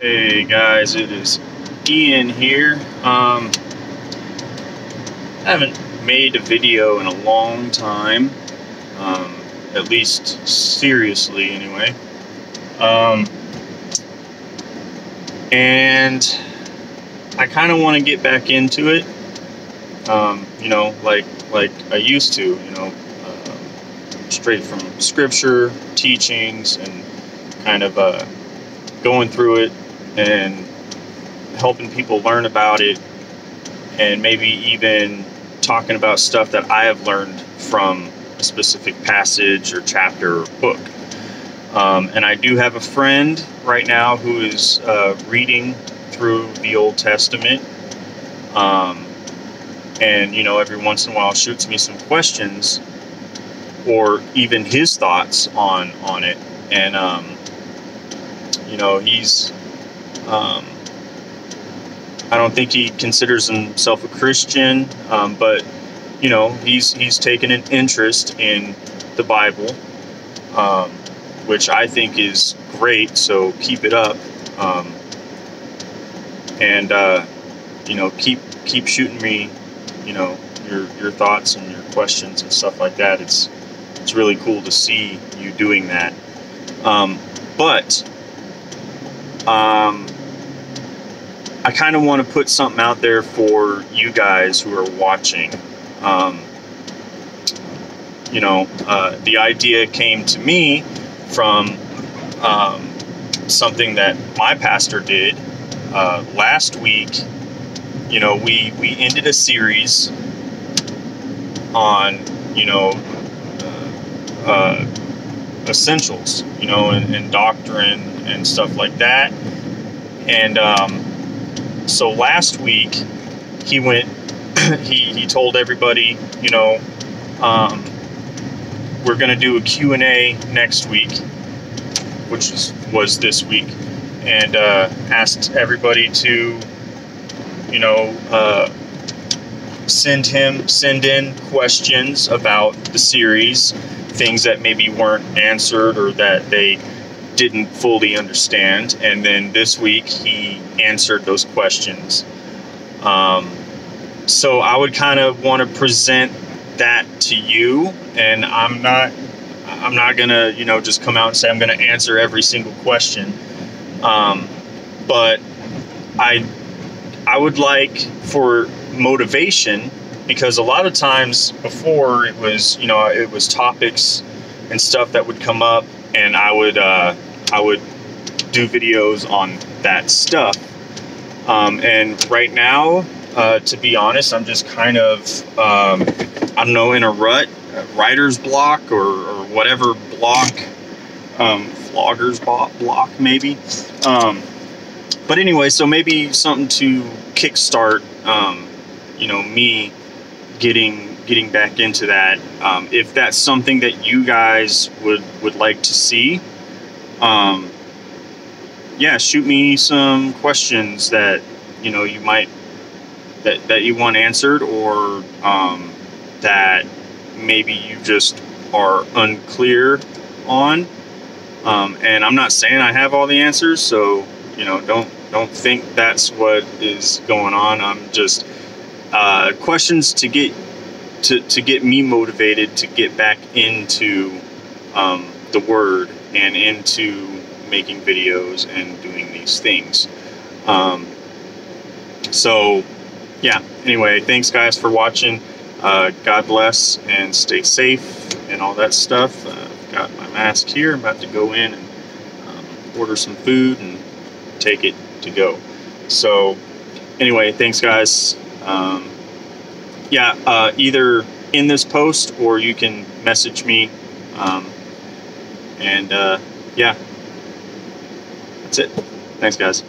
Hey guys, it is Ian here. Um, I haven't made a video in a long time, um, at least seriously anyway. Um, and I kind of want to get back into it, um, you know, like like I used to, you know, uh, straight from scripture, teachings, and kind of uh, going through it and helping people learn about it, and maybe even talking about stuff that I have learned from a specific passage or chapter or book. Um, and I do have a friend right now who is uh, reading through the Old Testament. Um, and, you know, every once in a while shoots me some questions or even his thoughts on, on it. And, um, you know, he's, um, I don't think he considers himself a Christian, um, but, you know, he's, he's taken an interest in the Bible. Um, which I think is great. So keep it up, um, and uh, you know keep keep shooting me, you know your your thoughts and your questions and stuff like that. It's it's really cool to see you doing that. Um, but um, I kind of want to put something out there for you guys who are watching. Um, you know, uh, the idea came to me from um, something that my pastor did uh, last week. You know, we we ended a series on you know uh, uh, essentials, you know, and, and, doctrine and stuff like that. And um, so last week he went. he he told everybody, you know. Um, we're going to do a Q&A next week, which is, was this week, and uh, asked everybody to, you know, uh, send him, send in questions about the series, things that maybe weren't answered or that they didn't fully understand. And then this week he answered those questions. Um, so I would kind of want to present that to you and i'm not i'm not gonna you know just come out and say i'm gonna answer every single question um, but i i would like for motivation because a lot of times before it was you know it was topics and stuff that would come up and i would uh, i would do videos on that stuff um, and right now uh, to be honest i'm just kind of um, I don't know, in a rut, a writer's block or, or whatever block, um, vlogger's block maybe. Um, but anyway, so maybe something to kickstart, um, you know, me getting getting back into that. Um, if that's something that you guys would would like to see, um, yeah, shoot me some questions that you know you might that that you want answered or um, that maybe you just are unclear on. Um, and I'm not saying I have all the answers, so you know, don't don't think that's what is going on. I'm just uh, questions to get to, to get me motivated to get back into um, the word and into making videos and doing these things. Um, so, yeah. Anyway, thanks guys for watching. Uh, God bless and stay safe and all that stuff. Uh, I've got my mask here. I'm about to go in and um, order some food and take it to go. So, anyway, thanks, guys. Um, yeah, uh, either in this post or you can message me. Um, and uh, yeah, that's it. Thanks, guys.